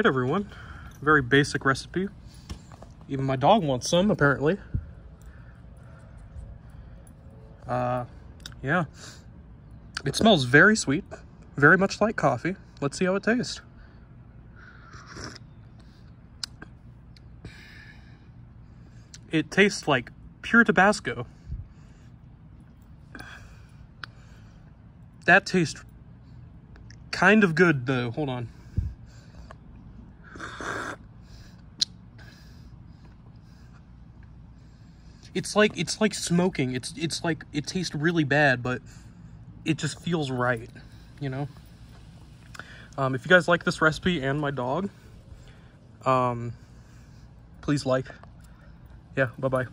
right, everyone. Very basic recipe. Even my dog wants some, apparently. Uh, yeah. It smells very sweet, very much like coffee. Let's see how it tastes. It tastes like pure Tabasco. That tastes kind of good though. Hold on. It's like it's like smoking. It's it's like it tastes really bad, but it just feels right, you know? Um, if you guys like this recipe and my dog, um, please like. Yeah, bye-bye.